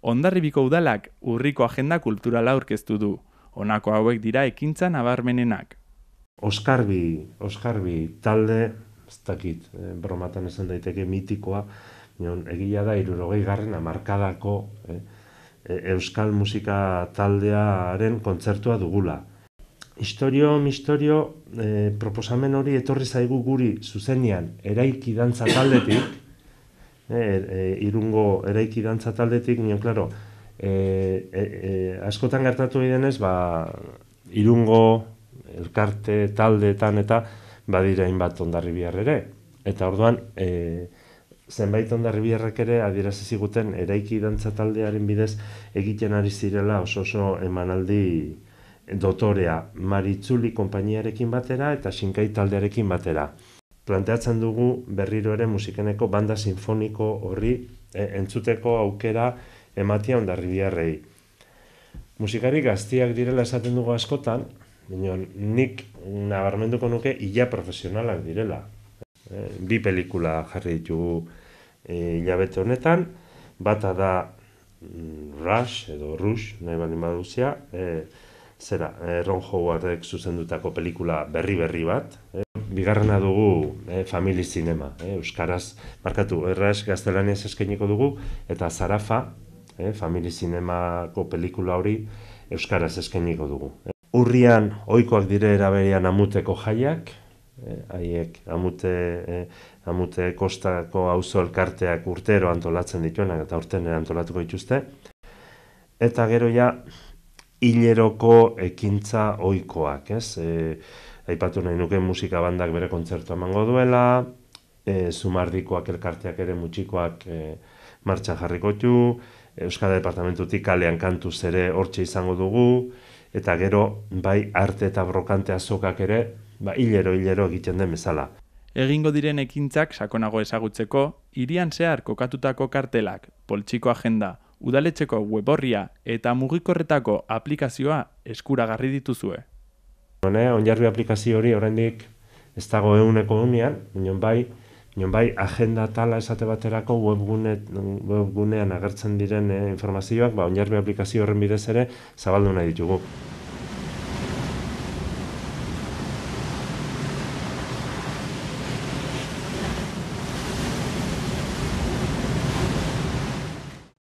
Ondarribiko udalak urriko agenda kulturala aurkeztu du. Honako hauek dira ekintza nabarmenenak. Oskarbi, Oskarbi talde, ez dakit, eh, bromatan esan daiteke mitikoa, nion, egia da irurogei garren amarkadako eh, e, euskal musika taldearen kontzertua dugula. Historio, mistorio, eh, proposamen hori etorri zaigu guri zuzenian eraiki dantza taldetik, e, irungo eraiki dantza taldetik, nion, klaro, e, e, e, askotan gertatu denez, ba, irungo elkarte taldeetan eta badira hainbat ondarri ere. Eta orduan, e, zenbait ondarri biharrek ere adierazi ziguten eraiki dantza taldearen bidez egiten ari zirela oso oso emanaldi dotorea Maritzuli konpainiarekin batera eta Sinkai taldearekin batera planteatzen dugu berriro ere musikeneko banda sinfoniko horri e, entzuteko aukera ematia ondarri biharrei. Musikari gaztiak direla esaten dugu askotan, minon, nik nabarmenduko nuke illa profesionalak direla. E, bi pelikula jarri ditugu e, hilabete honetan, bata da mm, Rush edo Rush, nahi bali baduzia, e, zera, e, Ron Howardek zuzendutako pelikula berri-berri bat, e, bigarrena dugu e, family cinema, e, euskaraz, markatu, erraz gaztelaniaz eskainiko dugu, eta Zarafa, e, family cinemako pelikula hori, euskaraz eskainiko dugu. Urrian, ohikoak dire eraberian amuteko jaiak, e, haiek amute, e, amute kostako auzo elkarteak urtero antolatzen dituenak, eta urten antolatuko dituzte. Eta gero ja, hileroko ekintza ohikoak, ez? E, aipatu nahi nuke musika bandak bere kontzertu emango duela, e, zumardikoak elkarteak ere mutxikoak e, martxan jarriko du, Euskara Departamentutik kalean kantuz ere hortxe izango dugu, eta gero bai arte eta brokante azokak ere, ba hilero hilero egiten den bezala. Egingo diren ekintzak sakonago ezagutzeko, irian zehar kokatutako kartelak, poltsiko agenda, udaletxeko weborria eta mugikorretako aplikazioa eskuragarri dituzue. Hone, onjarbi aplikazio hori oraindik ez dago eguneko unian, minon bai, minon bai agenda tala esate baterako webgune, webgunean agertzen diren eh, informazioak, ba, onjarbi aplikazio horren bidez ere zabaldu nahi ditugu.